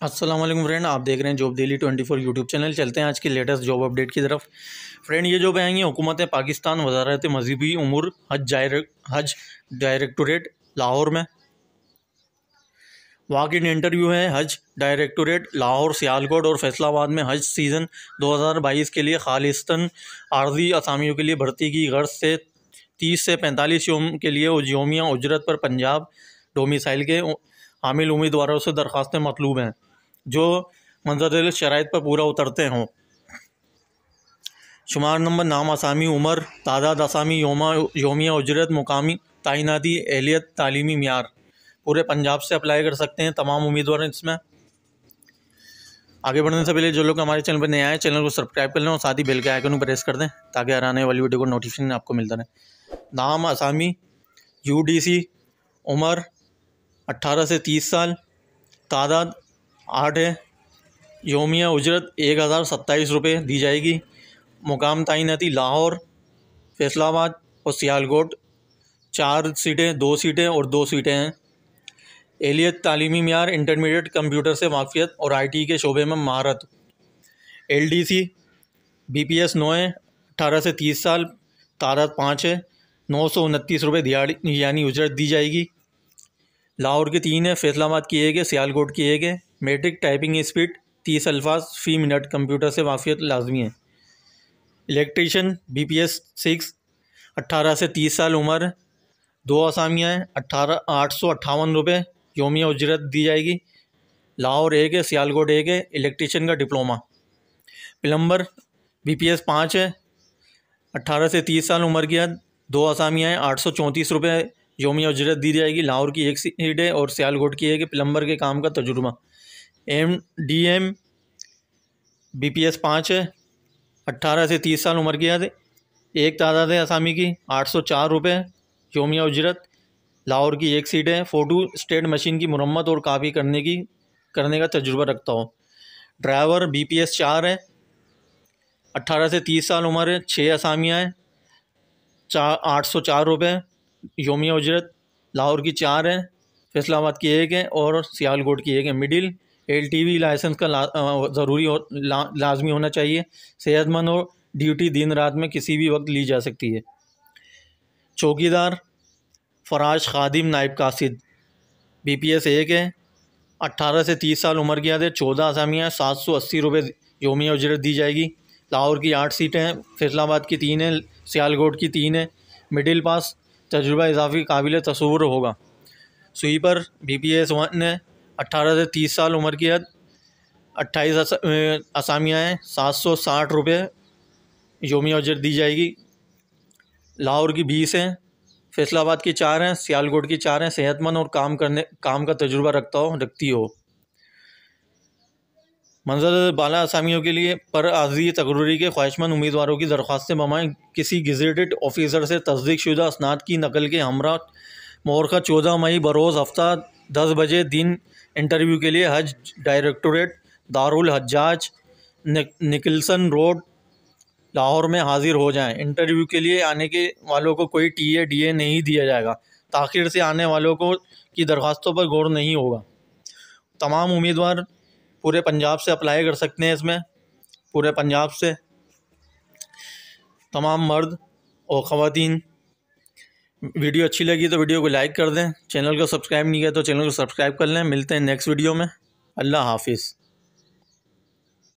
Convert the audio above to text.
वालेकुम फ्रेंड, आप देख रहे हैं job daily twenty four YouTube channel. चलते हैं आज की लेटेस्ट जॉब अपडेट की तरफ़। फ्रेंड, ये जॉब आएँगी हुकूमत पाकिस्तान वजारत मजहबी उमूर हज डायरेक्ट हज डायरेक्टोरेट लाहौर में। वॉक इन इंटरव्यू है, हज डायरेक्टोरेट लाहौर, सियालकोट और फैसलाबाद में हज सीज़न 2022 के लिए खालिस्तान आर्जी असामियों के लिए भर्ती की गर्ज से 30 से 45 योम के लिए योमिया उजरत पर पंजाब डोमिसाइल के हामिल उम्मीदवारों से दरख्वास्तें मतलूब हैं। जो मंजर शराइ पर पूरा उतरते हों। शुमार नंबर नाम आसामी उम्र, तादाद आसामी योमा, योमिया उजरत, मुकामी तैनाती एहलियत तालीमी मैार पूरे पंजाब से अप्लाई कर सकते हैं तमाम उम्मीदवार इसमें। आगे बढ़ने से पहले जो लोग हमारे चैनल पर नए आए, चैनल को सब्सक्राइब कर लें और साथ ही बेल के आइकन को प्रेस कर दें, ताकि हर आने वाली वीडियो को नोटिफिकेशन आपको मिलता रहे। नाम आसामी यू डी सी उम्र अट्ठारह से तीस साल, तादाद आठ है। योमिया उजरत एक हज़ार सत्ताईस रुपये दी जाएगी। मुकाम तैनाती लाहौर, फैसलाबाद और सियालकोट। चार सीटें, दो सीटें और दो सीटें हैं। एलियत तालीमी मैार इंटरमीडिएट कंप्यूटर से वाकफियत और आईटी के शोबे में महारत। एलडीसी, बीपीएस नौ है, अठारह से तीस साल, तादाद पाँच है। नौ सौ उनतीस रुपये दिहाड़ी यानी उजरत दी जाएगी। लाहौर के तीन है, फैसलाबाद की एक है, सियालकोट की एक है। मेट्रिक टाइपिंग स्पीड तीस अल्फाज, फ़ी मिनट कंप्यूटर से वाफियत लाजमी है। Electrician B P S six अट्ठारह से तीस साल उम्र, दो आसामियाँ हैं अट्ठारह आठ सौ अट्ठावन रुपये योमिया उजरत दी जाएगी। लाहौर एक है, सियालकोट एक है इलेक्ट्रीशियन का diploma plumber B P S पाँच है अट्ठारह से तीस साल उम्र की है, दो आसामियाँ हैं, आठ सौ चौंतीस रुपये योमिया उजरत दी जाएगी। लाहौर की एक सीट है और सियालकोट की एक है प्लम्बर के काम का तजुर्बा। M D M B P S पाँच है, अट्ठारह से तीस साल उम्र की है। एक तादाद है आसामी की, आठ सौ चार रुपये योमिया उजरत, लाहौर की एक सीट है। फ़ोटो स्टेट मशीन की मुरम्मत और कापी करने की, करने का तजुर्बा रखता हूँ। ड्राइवर बी पी एस चार है, अट्ठारह से तीस साल उम्र है छः असामियाँ हैं, चार, आठ सौ चार रुपये योमिया उजरत, लाहौर की चार है, फैसलाबाद की एक है और सियालकोट की एक है। Middle L T V licence का ला, ज़रूरी हो ला, लाजमी होना चाहिए। सेहतमंद और ड्यूटी दिन रात में किसी भी वक्त ली जा सकती है। चौकीदार फराज खादिम नायब कासिद। बी पी एस एक है अट्ठारह से तीस साल उम्र की याद है चौदह असामियाँ सात सौ अस्सी रुपये योमिया उजरत दी जाएगी। लाहौर की आठ सीटें हैं फैसलाबाद की तीन है सियालकोट की तीन है। मिडिल पास तजुर्बा इजाफी काबिल तस्वुर होगा sweeper B P S one है अट्ठारह से तीस साल उम्र की हद, अट्ठाईस असामियाँ हैं, सात सौ साठ रुपये योमिया अजर दी जाएगी। लाहौर की बीस हैं, फैसलाबाद की चार हैं, सियालकोट की चार हैं, सेहतमंद और काम करने, काम का तजुर्बा रखता हो, रखती हो। मंजर बाला असामियों के लिए पर आजी तकरूरी के ख्वाहिशमंद उम्मीदवारों की दरख्वास्तें बमाएँ। किसी गजेटेड ऑफिसर से तस्दीक शुदा असनाद की नकल के हमरा मोरखा चौदह मई बरोज़ हफ़्ता दस बजे दिन इंटरव्यू के लिए Hajj directorate Darul Hujjaj Nicholson road, Lahore में हाजिर हो जाएँ। इंटरव्यू के लिए आने के वालों को कोई टी ए डी ए नहीं दिया जाएगा। ताखिर से आने वालों को की दरख्वास्तों पर गौर नहीं होगा। तमाम उम्मीदवार पूरे पंजाब से अप्लाई कर सकते हैं इसमें। पूरे पंजाब से। तमाम मर्द और ख़वातीन वीडियो अच्छी लगी तो वीडियो को लाइक कर दें। चैनल को सब्सक्राइब नहीं किया तो चैनल को सब्सक्राइब कर लें। मिलते हैं नेक्स्ट वीडियो में। अल्लाह हाफिज़।